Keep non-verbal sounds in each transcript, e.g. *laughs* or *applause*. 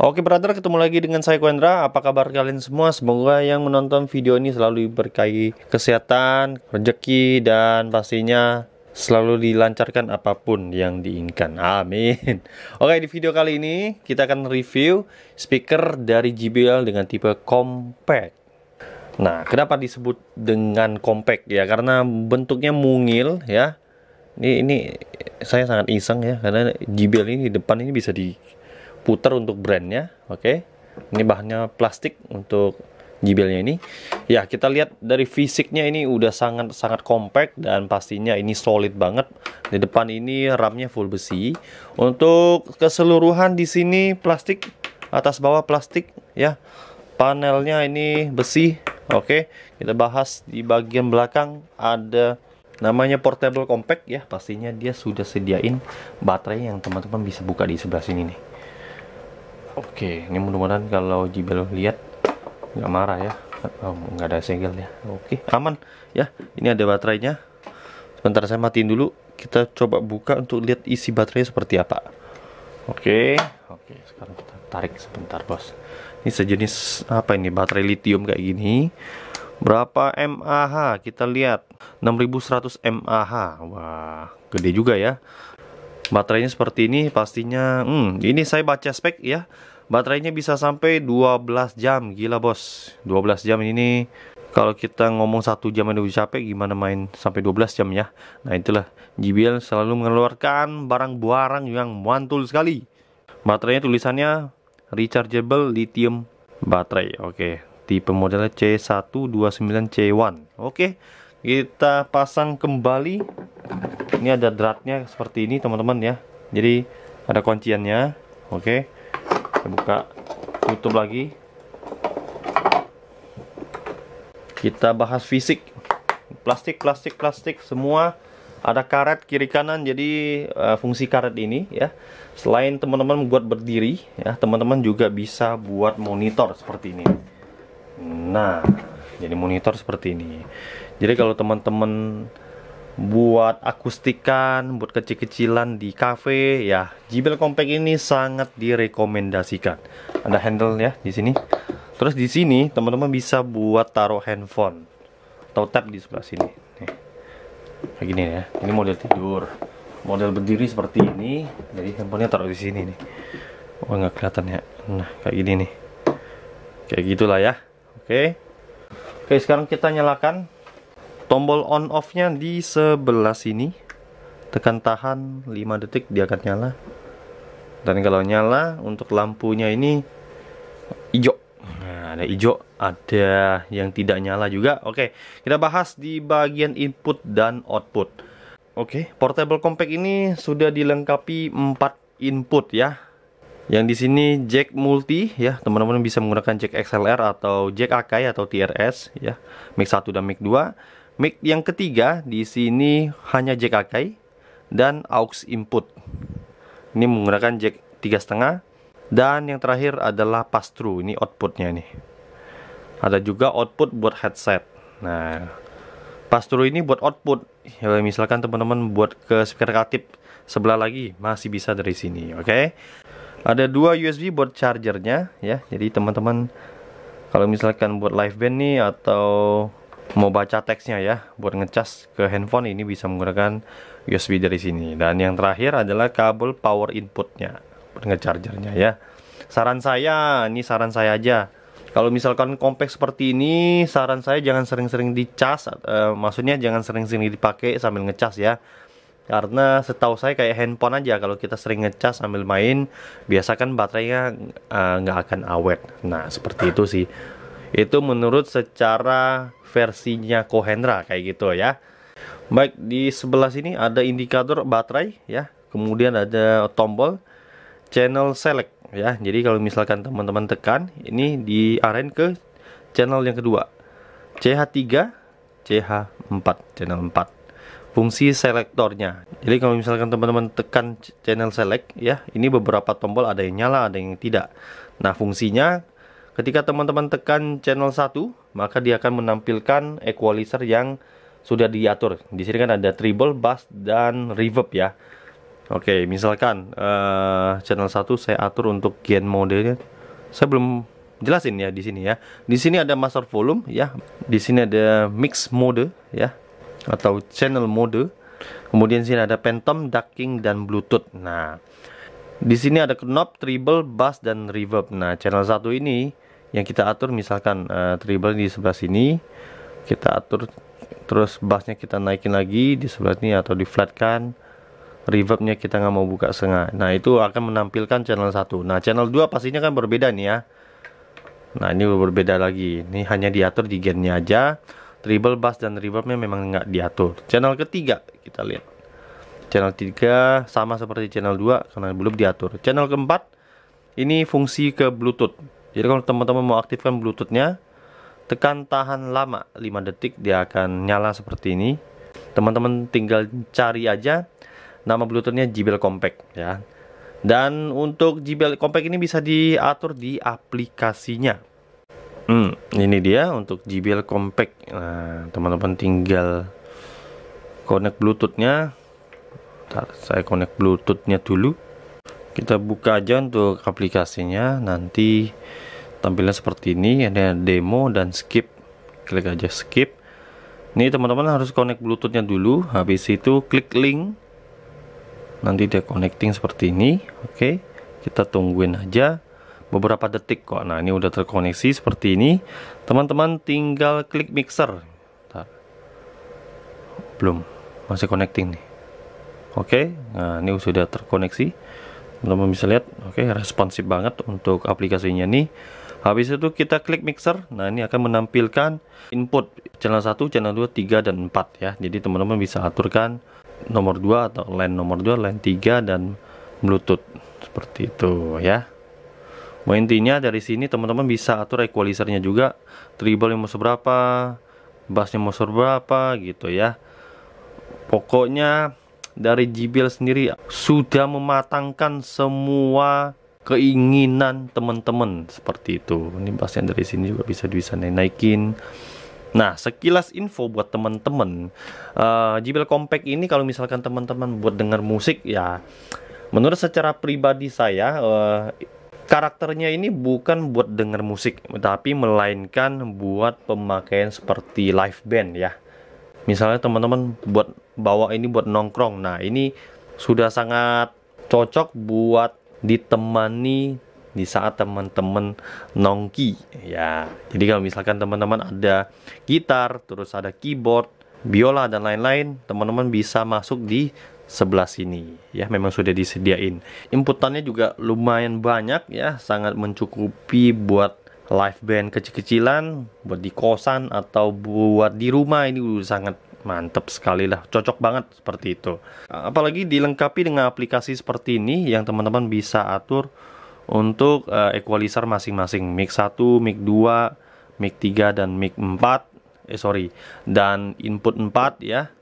Oke brother, ketemu lagi dengan saya Kuendra. Apa kabar kalian semua? Semoga yang menonton video ini selalu berkahi kesehatan, rezeki, dan pastinya selalu dilancarkan apa pun yang diinginkan. Amin. *laughs* Oke, di video kali ini kita akan review speaker dari JBL dengan tipe compact. Nah, kenapa disebut dengan compact ya? Karena bentuknya mungil ya. Ini ini saya sangat iseng ya karena JBL ini di depan ini bisa di putar untuk brandnya oke? Okay? ini bahannya plastik untuk jibelnya ini. Ya kita lihat dari fisiknya ini udah sangat sangat compact dan pastinya ini solid banget. Di depan ini ramnya full besi. Untuk keseluruhan di sini plastik atas bawah plastik ya. Panelnya ini besi oke? Okay. kita bahas di bagian belakang ada namanya portable compact ya. Pastinya dia sudah sediain baterai yang teman-teman bisa buka di sebelah sini nih Oke, ini mudah-mudahan kalau Jibel lihat nggak marah ya. Oh, nggak ada segel ya. Oke, aman ya. Ini ada baterainya. Sebentar saya matiin dulu. Kita coba buka untuk lihat isi baterainya seperti apa. Oke, oke. Sekarang kita tarik sebentar, bos. Ini sejenis apa ini? Baterai lithium kayak gini. Berapa mAh? Kita lihat 6100 mAh. Wah, gede juga ya baterainya seperti ini pastinya hmm, ini saya baca spek ya baterainya bisa sampai 12 jam. Gila bos. 12 jam ini kalau kita ngomong satu jam udah capek gimana main sampai 12 jam ya? Nah itulah. JBL selalu mengeluarkan barang-barang yang mantul sekali. Baterainya tulisannya rechargeable lithium baterai. Oke tipe modelnya C129C1 oke kita pasang kembali. Ini ada dratnya seperti ini teman-teman ya. Jadi ada kunciannya. Oke kita buka. Tutup lagi. Kita bahas fisik. Plastik plastik plastik. Semua ada karet kiri kanan. Jadi uh, fungsi karet ini ya. Selain teman-teman buat berdiri ya teman-teman juga bisa buat monitor seperti ini. Nah jadi monitor seperti ini. Jadi kalau teman-teman buat akustikan, buat kecil-kecilan di cafe ya. Jibel Compact ini sangat direkomendasikan. Ada handle ya di sini. Terus di sini teman-teman bisa buat taruh handphone atau tab di sebelah sini. Nih. Kayak gini ya. Ini model tidur. Model berdiri seperti ini. Jadi handphonenya taruh di sini nih. Oh nggak kelihatan ya. Nah kayak gini nih. Kayak gitulah ya. Oke. Oke sekarang kita nyalakan tombol on off nya di sebelah sini. Tekan tahan 5 detik dia akan nyala. Dan kalau nyala untuk lampunya ini hijau. Nah, ada hijau ada yang tidak nyala juga. Oke kita bahas di bagian input dan output. Oke portable compact ini sudah dilengkapi 4 input ya. Yang di sini jack multi ya. Teman-teman bisa menggunakan jack XLR atau jack Akai atau TRS ya. Mic 1 dan mic 2 Mic yang ketiga di sini hanya jack Akai dan aux input. Ini menggunakan jack tiga setengah dan yang terakhir adalah pass through. Ini outputnya nih. Ada juga output buat headset. Nah, pass through ini buat output. Ya, misalkan teman-teman buat ke speaker aktif sebelah lagi masih bisa dari sini, oke? Okay? Ada dua USB buat chargernya ya. Jadi teman-teman kalau misalkan buat live band nih atau mau baca teksnya ya buat ngecas ke handphone ini bisa menggunakan USB dari sini. Dan yang terakhir adalah kabel power inputnya buat ngechargernya ya. Saran saya ini saran saya aja. Kalau misalkan compact seperti ini saran saya jangan sering-sering dicas uh, maksudnya jangan sering-sering dipakai sambil ngecas ya. Karena setahu saya kayak handphone aja kalau kita sering ngecas sambil main biasakan baterainya eh, nggak uh, akan awet. Nah seperti itu sih itu menurut secara versinya Kohendra kayak gitu ya. Baik, di sebelah sini ada indikator baterai ya. Kemudian ada tombol channel select ya. Jadi kalau misalkan teman-teman tekan ini diarahin ke channel yang kedua. CH3, CH4, channel 4. Fungsi selektornya. Jadi kalau misalkan teman-teman tekan channel select ya, ini beberapa tombol ada yang nyala, ada yang tidak. Nah, fungsinya Ketika teman-teman tekan channel 1, maka dia akan menampilkan equalizer yang sudah diatur. Di sini kan ada treble, bass, dan reverb ya. Oke, misalkan uh, channel 1 saya atur untuk gain modenya. Saya belum jelasin ya di sini ya. Di sini ada master volume ya. Di sini ada mix mode ya atau channel mode. Kemudian sini ada phantom, ducking dan bluetooth. Nah, di sini ada knob treble, bass dan reverb. Nah, channel 1 ini yang kita atur misalkan uh, treble di sebelah sini kita atur terus bassnya kita naikin lagi di sebelah ini atau di flatkan reverbnya kita nggak mau buka setengah. Nah itu akan menampilkan channel 1 nah channel 2 pastinya kan berbeda nih ya. Nah ini berbeda lagi. Ini hanya diatur di gennya aja. Treble bass dan reverbnya memang nggak diatur. Channel ketiga kita lihat. Channel 3 sama seperti channel 2 karena belum diatur. Channel keempat ini fungsi ke bluetooth jadi kalau teman-teman mau aktifkan bluetoothnya tekan tahan lama 5 detik dia akan nyala seperti ini. Teman-teman tinggal cari aja nama bluetoothnya JBL Compact ya. Dan untuk JBL Compact ini bisa diatur di aplikasinya. Hmm, ini dia untuk JBL Compact. Nah, teman-teman tinggal connect bluetoothnya. Saya connect bluetoothnya dulu kita buka aja untuk aplikasinya. Nanti tampilnya seperti ini. Ada demo dan skip. Klik aja skip. Ini teman-teman harus connect bluetoothnya dulu. Habis itu klik link. Nanti dia connecting seperti ini. Oke kita tungguin aja beberapa detik kok. Nah ini udah terkoneksi seperti ini. Teman-teman tinggal klik mixer. Bentar. belum. Masih connecting nih. Oke nah ini sudah terkoneksi teman-teman bisa lihat. Oke responsif banget untuk aplikasinya nih. Habis itu kita klik mixer. Nah ini akan menampilkan input. Channel 1 channel 2 3 dan 4 ya. Jadi teman-teman bisa aturkan nomor 2 atau line nomor 2, line 3 dan Bluetooth. Seperti itu ya. Mau intinya dari sini teman-teman bisa atur equalizernya juga, treble yang mau seberapa, bassnya mau seberapa gitu ya. Pokoknya dari JBL sendiri sudah mematangkan semua keinginan teman-teman seperti itu. Ini bassnya dari sini juga bisa bisa naikin Nah, sekilas info buat teman-teman, uh, JBL Compact ini kalau misalkan teman-teman buat dengar musik ya, menurut secara pribadi saya uh, karakternya ini bukan buat dengar musik, tapi melainkan buat pemakaian seperti live band ya. Misalnya teman-teman buat bawa ini buat nongkrong. Nah, ini sudah sangat cocok buat ditemani di saat teman-teman nongki. Ya jadi kalau misalkan teman-teman ada gitar terus ada keyboard biola dan lain-lain teman-teman bisa masuk di sebelah sini. Ya memang sudah disediain. Inputannya juga lumayan banyak ya sangat mencukupi buat live band kecil-kecilan buat di kosan atau buat di rumah ini udah sangat mantep sekali lah. Cocok banget seperti itu. Apalagi dilengkapi dengan aplikasi seperti ini yang teman-teman bisa atur untuk uh, equalizer masing-masing. Mic 1, mic 2, mic 3 dan mic 4 eh sorry. Dan input 4 ya.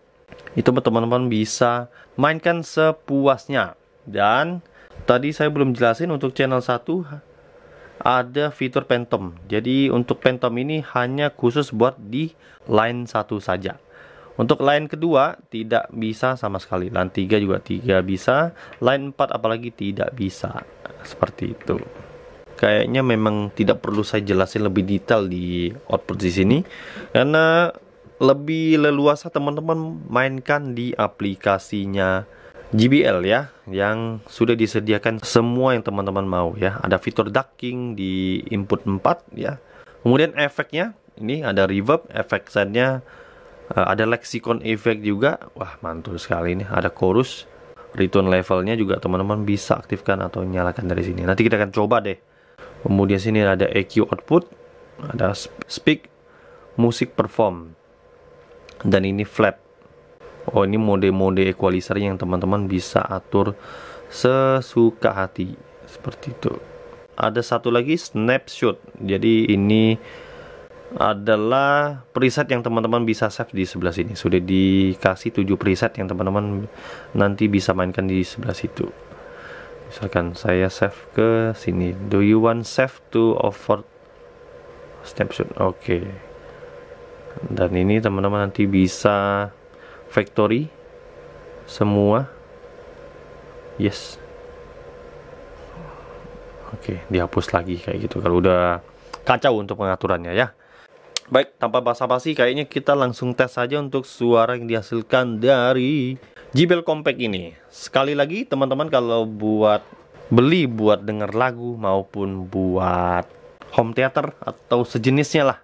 Itu teman-teman bisa mainkan sepuasnya. Dan tadi saya belum jelasin untuk channel 1 ada fitur phantom jadi untuk phantom ini hanya khusus buat di line 1 saja untuk line kedua tidak bisa sama sekali. Line 3 juga tidak bisa. Line 4 apalagi tidak bisa. Seperti itu. Kayaknya memang tidak perlu saya jelasin lebih detail di output di sini karena lebih leluasa teman-teman mainkan di aplikasinya JBL ya yang sudah disediakan semua yang teman-teman mau ya. Ada fitur ducking di input 4 ya. Kemudian efeknya ini ada reverb, efek setnya uh, ada lexicon effect juga. Wah mantul sekali ini. Ada chorus return levelnya juga teman-teman bisa aktifkan atau nyalakan dari sini. Nanti kita akan coba deh. Kemudian sini ada EQ output ada speak music perform. Dan ini flat oh ini mode-mode equalizer yang teman-teman bisa atur sesuka hati seperti itu ada satu lagi snapshot jadi ini adalah preset yang teman-teman bisa save di sebelah sini. Sudah dikasih 7 preset yang teman-teman nanti bisa mainkan di sebelah situ. Misalkan saya save ke sini. Do you want save to offer snapshot? Oke. Okay. Dan ini teman-teman nanti bisa factory semua yes oke dihapus lagi kayak gitu kalau udah kacau untuk pengaturannya ya Baik, tanpa basa-basi kayaknya kita langsung tes saja untuk suara yang dihasilkan dari JBL Compact ini. Sekali lagi teman-teman kalau buat beli buat denger lagu maupun buat home theater atau sejenisnya lah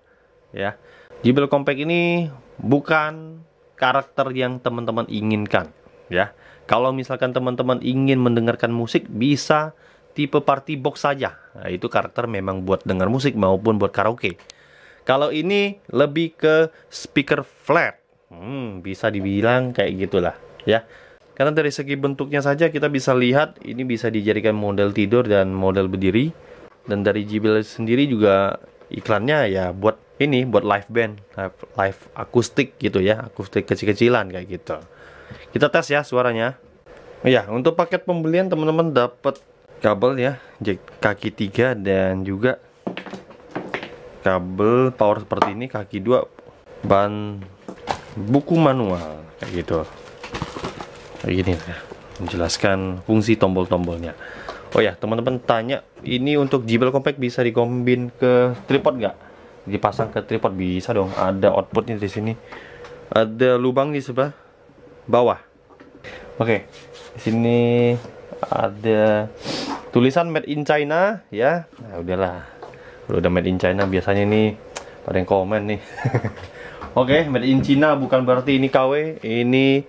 ya. JBL Compact ini bukan karakter yang teman-teman inginkan ya. Kalau misalkan teman-teman ingin mendengarkan musik bisa tipe party box saja. Nah, itu karakter memang buat dengar musik maupun buat karaoke. Kalau ini lebih ke speaker flat. Hmm, bisa dibilang kayak gitulah, ya. Karena dari segi bentuknya saja kita bisa lihat ini bisa dijadikan model tidur dan model berdiri. Dan dari JBL sendiri juga iklannya ya buat ini buat live band, live, live akustik gitu ya, akustik kecil-kecilan kayak gitu. Kita tes ya suaranya. Ya, untuk paket pembelian teman-teman dapat kabel ya, jack kaki 3 dan juga kabel power seperti ini kaki dua ban buku manual kayak gitu kayak gini ya menjelaskan fungsi tombol-tombolnya oh ya teman-teman tanya ini untuk jibel compact bisa dikombin ke tripod nggak? Dipasang ke tripod bisa dong. Ada outputnya di sini. Ada lubang di sebelah bawah. Oke di sini ada tulisan made in China ya. Nah udahlah. Kalau udah made in China biasanya nih pada yang komen nih. *laughs* Oke okay, made in China bukan berarti ini KW ini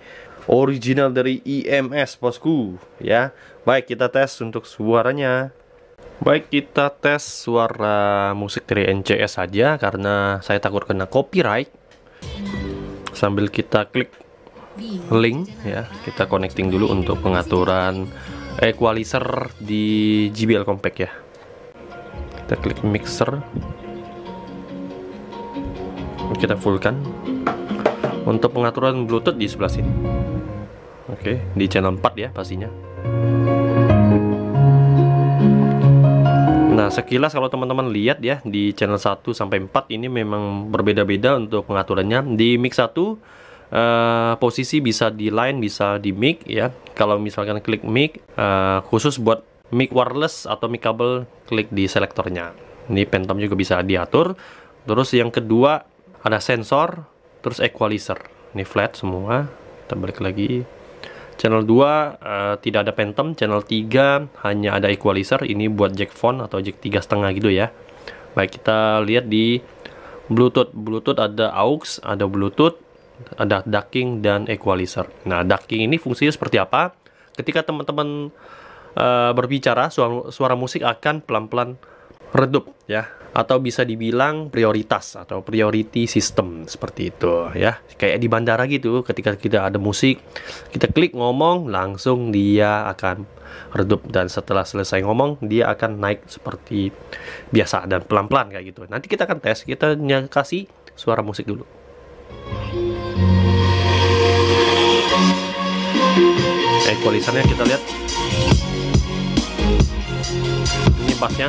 original dari IMS bosku ya. Baik kita tes untuk suaranya baik kita tes suara musik dari NCS saja karena saya takut kena copyright. Sambil kita klik link ya kita connecting dulu untuk pengaturan equalizer di JBL Compact ya. Kita klik mixer. Kita fullkan. Untuk pengaturan bluetooth di sebelah sini. Oke di channel 4 ya pastinya Nah, sekilas kalau teman-teman lihat ya di channel 1 sampai 4 ini memang berbeda-beda untuk pengaturannya. Di mix 1 uh, eh, posisi bisa di line, bisa di mic ya. Kalau misalkan klik mic uh, khusus buat mic wireless atau mic kabel klik di selektornya. Ini phantom juga bisa diatur. Terus yang kedua ada sensor terus equalizer. Ini flat semua. Kita balik lagi channel 2 uh, eh, tidak ada phantom. Channel 3 hanya ada equalizer. Ini buat jack phone atau jack tiga setengah gitu ya. Baik kita lihat di bluetooth. Bluetooth ada aux ada bluetooth ada ducking dan equalizer. Nah ducking ini fungsinya seperti apa? Ketika teman-teman uh, berbicara suara, suara musik akan pelan-pelan redup ya atau bisa dibilang prioritas atau priority system seperti itu ya. Kayak di bandara gitu ketika kita ada musik kita klik ngomong langsung dia akan redup. Dan setelah selesai ngomong dia akan naik seperti biasa dan pelan-pelan kayak gitu. Nanti kita akan tes kita kasih suara musik dulu. Equalizernya kita lihat. Bassnya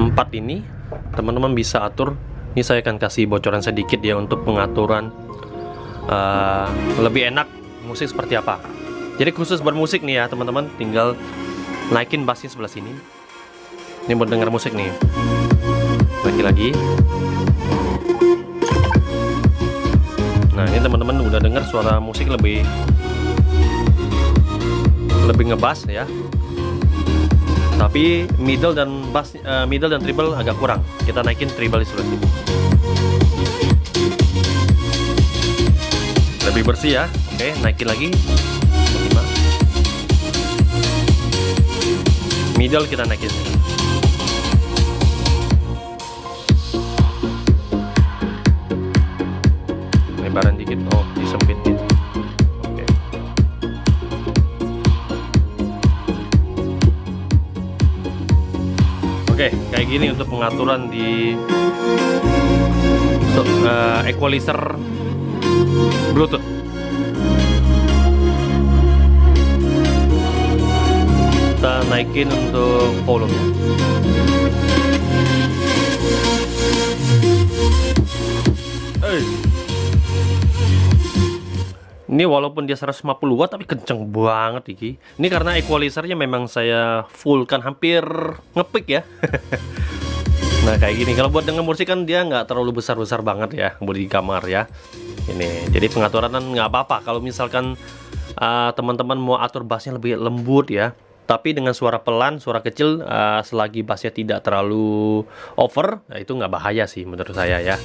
empat ini teman-teman bisa atur. Ini saya akan kasih bocoran sedikit ya untuk pengaturan uh, lebih enak musik seperti apa. Jadi khusus bermusik nih ya teman-teman tinggal naikin bassnya sebelah sini. Ini buat dengar musik nih. Lagi lagi nah ini teman-teman udah dengar suara musik lebih lebih ngebas ya tapi middle dan bass uh, middle dan treble agak kurang. Kita naikin treble sebelah sini lebih bersih ya. Oke naikin lagi. 5 middle kita naikin kayak gini untuk pengaturan di so, uh, equalizer Bluetooth. Kita naikin untuk volume. Eh. Ini walaupun dia 150 watt tapi kenceng banget iki. Ini karena equalizernya memang saya fullkan hampir ngepick ya. *laughs* nah kayak gini kalau buat denger musik kan dia nggak terlalu besar-besar banget ya buat di kamar ya. Ini jadi pengaturan nggak apa-apa kalau misalkan uh, teman-teman mau atur bassnya lebih lembut ya. Tapi dengan suara pelan, suara kecil, uh, selagi bassnya tidak terlalu over, nah itu nggak bahaya sih menurut saya ya.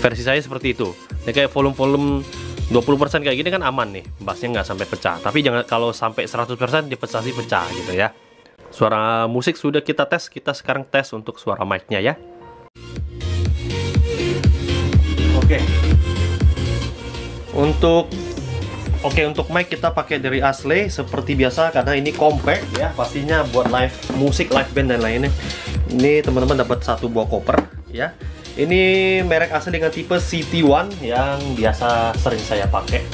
Versi saya seperti itu. Ya, kayak volume-volume 20% kayak gini kan aman nih bassnya nggak sampai pecah. Tapi jangan kalau sampai 100% dia pecah sih pecah gitu ya. Suara musik sudah kita tes kita sekarang tes untuk suara mic-nya ya. Oke. Untuk Oke untuk mic kita pakai dari Asle seperti biasa karena ini compact ya pastinya buat live musik live band dan lainnya. Ini teman-teman dapat satu buah koper ya ini merek asli dengan tipe CT1 yang biasa sering saya pakai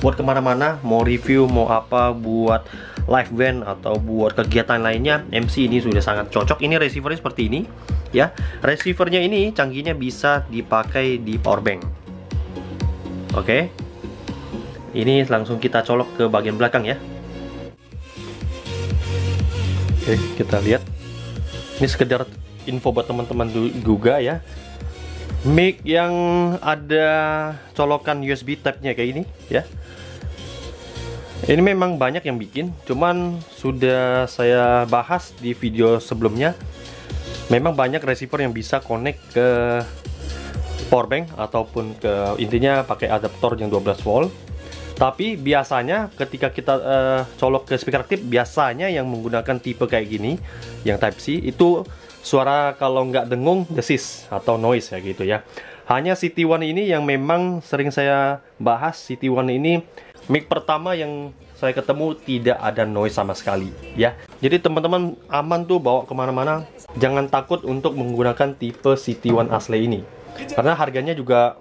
buat ke mana-mana, mau review, mau apa, buat live band atau buat kegiatan lainnya, MC ini sudah sangat cocok. Ini receivernya seperti ini, ya. Receivernya ini canggihnya bisa dipakai di power bank. Oke. Ini langsung kita colok ke bagian belakang ya. Oke, kita lihat. Ini sekedar info buat teman-teman juga ya mic yang ada colokan USB type-nya kayak ini ya. Ini memang banyak yang bikin, cuman sudah saya bahas di video sebelumnya. Memang banyak receiver yang bisa connect ke power bank ataupun ke intinya pakai adaptor yang 12 volt. Tapi biasanya ketika kita uh, colok ke speaker tip biasanya yang menggunakan tipe kayak gini yang Type C itu suara kalau nggak dengung desis atau noise ya gitu ya. Hanya City One ini yang memang sering saya bahas. City One ini mic pertama yang saya ketemu tidak ada noise sama sekali ya. Jadi teman-teman aman tuh bawa ke mana-mana. Jangan takut untuk menggunakan tipe City One asli ini. Karena harganya juga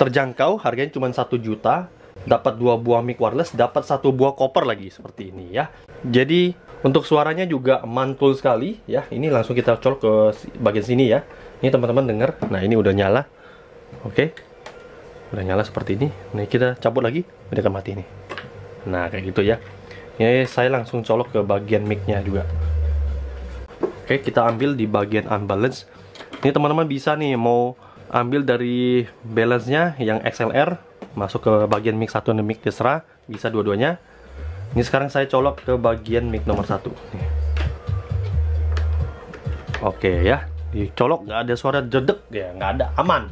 terjangkau, harganya cuma satu juta. Dapat dua buah mic wireless, dapat satu buah koper lagi seperti ini ya. Jadi untuk suaranya juga mantul sekali ya. Ini langsung kita colok ke bagian sini ya. Ini teman-teman dengar. Nah, ini udah nyala. Oke. Udah nyala seperti ini. Nah, kita cabut lagi, udah akan mati nih. Nah, kayak gitu ya. Ini saya langsung colok ke bagian mic-nya juga. Oke, kita ambil di bagian unbalance. Ini teman-teman bisa nih mau ambil dari balance-nya yang XLR masuk ke bagian mic satu dan mic terserah, bisa dua-duanya ini sekarang saya colok ke bagian mic nomor satu. Oke ya, dicolok nggak ada suara jedek ya, nggak ada, aman.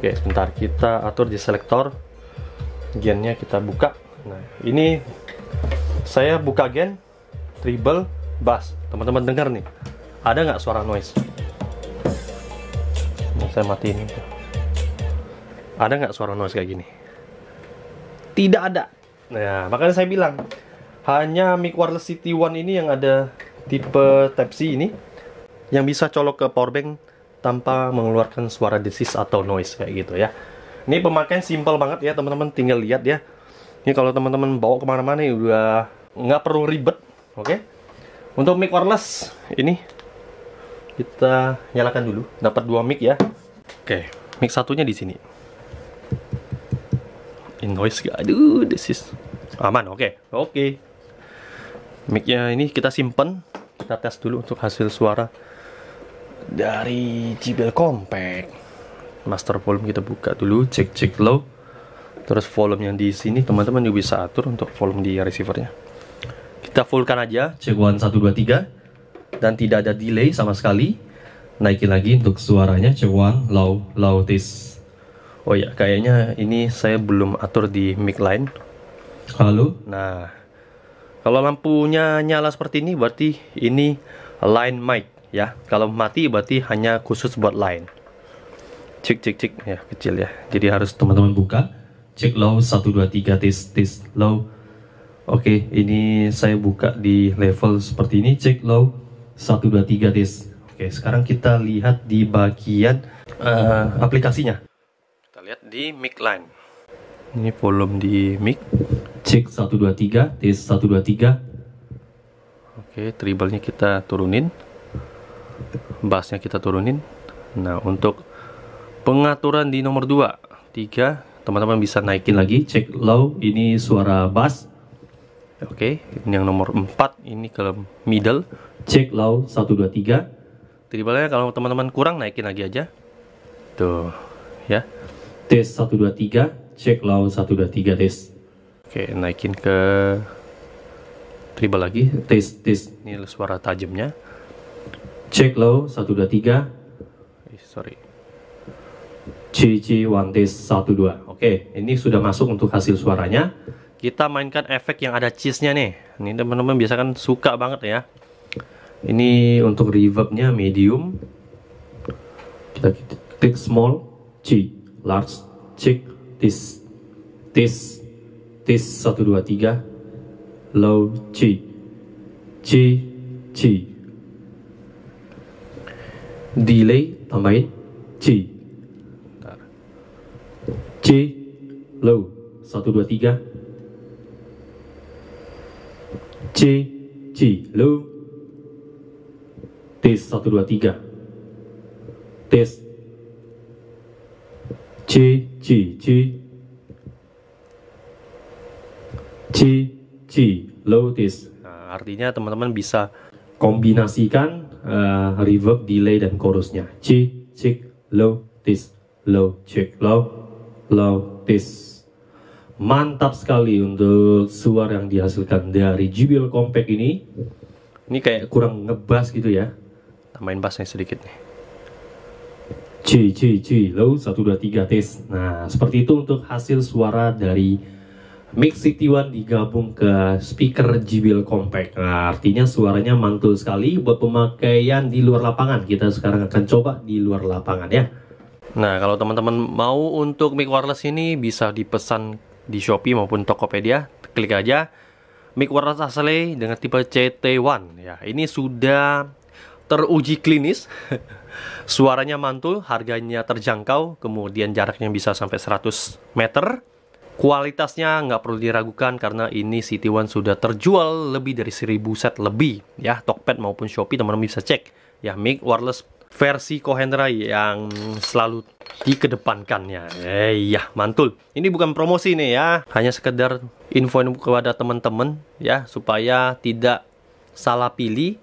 Oke, sebentar kita atur di selektor. Gennya kita buka. Nah, ini saya buka gen treble bass. Teman-teman dengar nih, ada nggak suara noise? Ini saya matiin. Ada nggak suara noise kayak gini? Tidak ada. Nah, makanya saya bilang hanya mic wireless City One ini yang ada tipe Type C ini yang bisa colok ke power bank tanpa mengeluarkan suara desis atau noise kayak gitu ya. Ini pemakaian simple banget ya teman-teman, tinggal lihat ya. Ini kalau teman-teman bawa ke mana-mana ya udah nggak perlu ribet, oke? Okay? Untuk mic wireless ini kita nyalakan dulu, dapat dua mic ya. Oke, okay, mic satunya di sini noise gak? Aduh, this is aman. Oke, okay. oke. Okay. Micnya ini kita simpen, kita tes dulu untuk hasil suara dari JBL Compact. Master volume kita buka dulu, cek cek low. Terus volume yang di sini teman-teman juga bisa atur untuk volume di receivernya. Kita fullkan aja, cek 1 2 3 dan tidak ada delay sama sekali. Naikin lagi untuk suaranya, cek 1 low low this Oh ya, kayaknya ini saya belum atur di mic line. Halo. Nah, kalau lampunya nyala seperti ini berarti ini line mic ya. Kalau mati berarti hanya khusus buat line. Cek cek cek ya kecil ya. Jadi harus teman-teman buka. Cek low 1 2 3 tis tis low. Oke, ini saya buka di level seperti ini. Cek low 1 2 3 tis. Oke. Oke, sekarang kita lihat di bagian uh, aplikasinya. Lihat di mic line. Ini volume di mic. Cek 123, tes 123. Oke, treble-nya kita turunin. Bassnya kita turunin. Nah, untuk pengaturan di nomor 2, 3, teman-teman bisa naikin lagi. Cek low, ini suara bass. Oke, ini yang nomor 4, ini ke middle. Cek low 123 Tribalnya kalau teman-teman kurang naikin lagi aja. Tuh, ya. Tes 123, cek low 123 tes. Oke, naikin ke tribal lagi. Tes tes. Ini suara tajamnya. Cek low 123. Eh, sorry. CC one tes 12. Oke, ini sudah masuk untuk hasil suaranya. Kita mainkan efek yang ada cheese-nya nih. Ini teman-teman biasa kan suka banget ya ini untuk reverbnya medium kita klik small C large check this this this 1 2 3 low C C C delay tambahin. C C low 1 2 3 C C low Tes 1 2 3. Tes. C C C. C C low tes. Nah, artinya teman-teman bisa kombinasikan uh, reverb, delay dan chorusnya. C C low tes low check low low tes. Mantap sekali untuk suara yang dihasilkan dari JBL Compact ini. Ini kayak kurang ngebas gitu ya tambahin bassnya sedikit nih C, C, C, low, 1, 2, 3, tes. Nah, seperti itu untuk hasil suara dari Mix City One digabung ke speaker JBL Compact. Nah, artinya suaranya mantul sekali buat pemakaian di luar lapangan. Kita sekarang akan coba di luar lapangan ya. Nah, kalau teman-teman mau untuk mic wireless ini bisa dipesan di Shopee maupun Tokopedia. Klik aja mic wireless asli dengan tipe CT1 ya ini sudah teruji klinis, *laughs* suaranya mantul, harganya terjangkau, kemudian jaraknya bisa sampai 100 meter. Kualitasnya nggak perlu diragukan karena ini City One sudah terjual lebih dari 1000 set lebih ya Tokped maupun Shopee teman-teman bisa cek ya mic wireless versi Kohendra yang selalu dikedepankannya. Eh ya, mantul. Ini bukan promosi nih ya, hanya sekedar info kepada teman-teman ya supaya tidak salah pilih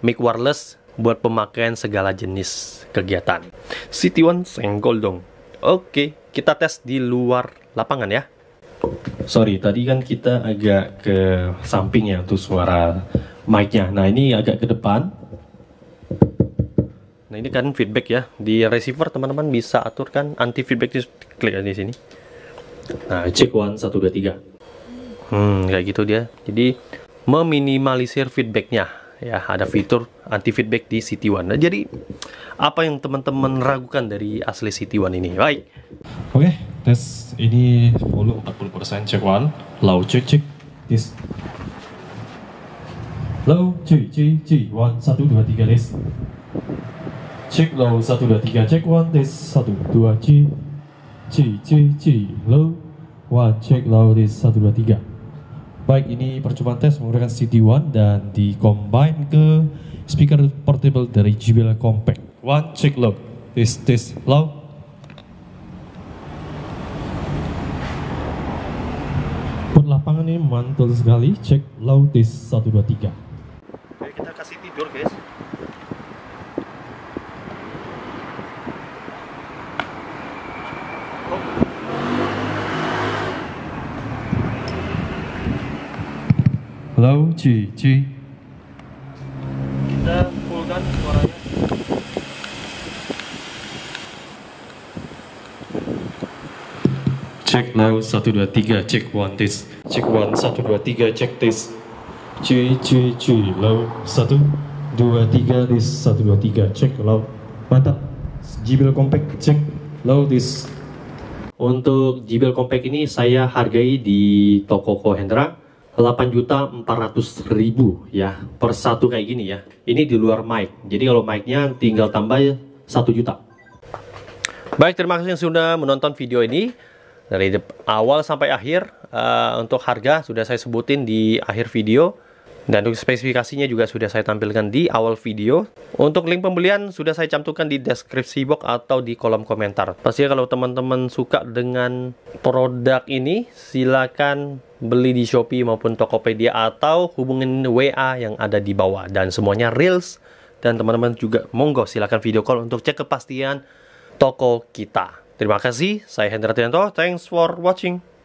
mic wireless buat pemakaian segala jenis kegiatan. City One senggol dong. Oke, kita tes di luar lapangan ya. Sorry, tadi kan kita agak ke samping ya untuk suara mic-nya. Nah, ini agak ke depan. Nah, ini kan feedback ya. Di receiver teman-teman bisa aturkan anti feedback di klik di sini. Nah, check one satu dua tiga. Hmm, kayak gitu dia. Jadi meminimalisir feedbacknya ya ada fitur anti feedback di City One. Nah, jadi apa yang teman-teman ragukan dari asli City One ini? Baik. Oke, okay, tes ini volume 40% check one, low check check this. Low C C C one satu dua tiga tes. Check low satu dua tiga check one tes satu dua C C C C low one check low tes satu dua tiga. Baik, ini percobaan tes menggunakan CD1 dan di-combine ke speaker portable dari JBL Compact. One, check low. Tes, tes, low. Buat lapangan ini mantul sekali. Cek low, tes, 1, 2, 3. Oke, kita kasih tidur guys. Hello, Ci, Ci. Kita fullkan suaranya. Cek now 1 2 3 cek one tes. Cek one 1 2 3 cek tes. Ci, Ci, Ci. Low 1 2 3 tes 1 2 3 cek low. Mantap. Jibel compact cek low tes. Untuk Jibel compact ini saya hargai di toko Kohendra 8.400.000 ya per satu kayak gini ya. Ini di luar mic. Jadi kalau mic-nya tinggal tambah 1 juta. Baik, terima kasih yang sudah menonton video ini dari awal sampai akhir. Uh, untuk harga sudah saya sebutin di akhir video. Dan untuk spesifikasinya juga sudah saya tampilkan di awal video. Untuk link pembelian sudah saya cantumkan di deskripsi box atau di kolom komentar. Pastinya kalau teman-teman suka dengan produk ini, silakan beli di Shopee maupun Tokopedia atau hubungin WA yang ada di bawah. Dan semuanya reals. Dan teman-teman juga monggo silakan video call untuk cek kepastian toko kita. Terima kasih, saya Hendra Tianto. Thanks for watching.